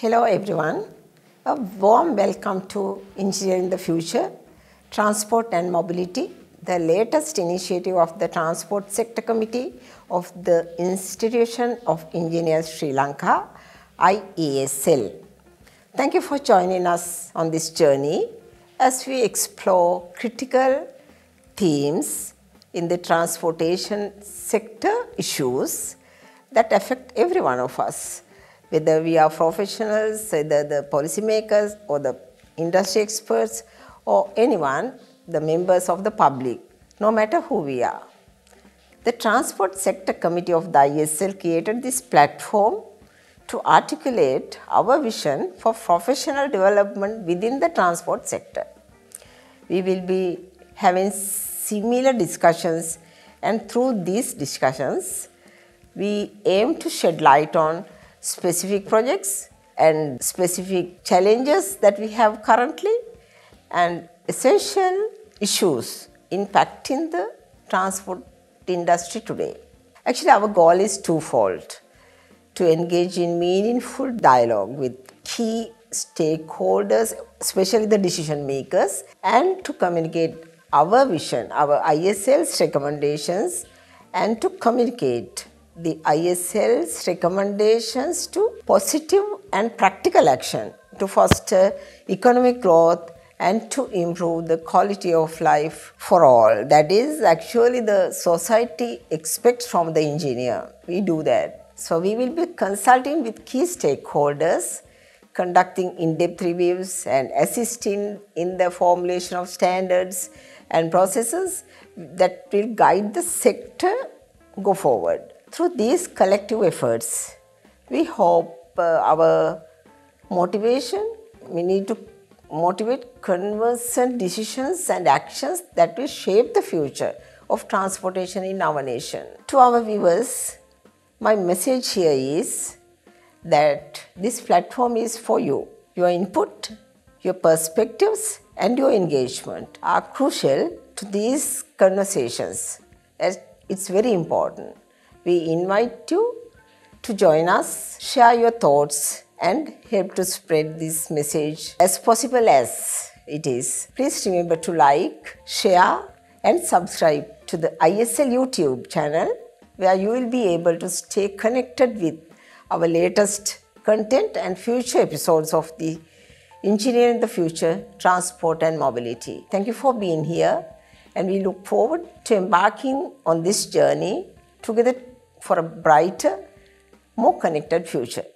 Hello everyone. A warm welcome to Engineering the Future, Transport and Mobility, the latest initiative of the Transport Sector Committee of the Institution of Engineers Sri Lanka, IESL. Thank you for joining us on this journey as we explore critical themes in the transportation sector issues that affect every one of us, whether we are professionals, whether the policymakers or the industry experts or anyone, the members of the public, no matter who we are. The Transport Sector Committee of the IESL created this platform to articulate our vision for professional development within the transport sector. We will be having similar discussions and through these discussions, we aim to shed light on specific projects and specific challenges that we have currently and essential issues impacting the transport industry today. Actually, our goal is twofold to engage in meaningful dialogue with key stakeholders, especially the decision makers, and to communicate our vision, our IESL's recommendations, and to communicate the IESL's recommendations to positive and practical action to foster economic growth and to improve the quality of life for all. That is actually the society expects from the engineer. We do that. So we will be consulting with key stakeholders, conducting in-depth reviews and assisting in the formulation of standards and processes that will guide the sector go forward. Through these collective efforts, we hope uh, our motivation, we need to motivate conversant decisions and actions that will shape the future of transportation in our nation. To our viewers, my message here is that this platform is for you. Your input, your perspectives, and your engagement are crucial to these conversations. It's very important. We invite you to join us, share your thoughts, and help to spread this message as possible as it is. Please remember to like, share, and subscribe to the IESL YouTube channel where you will be able to stay connected with our latest content and future episodes of the Engineering the Future, Transport and Mobility. Thank you for being here and we look forward to embarking on this journey together for a brighter, more connected future.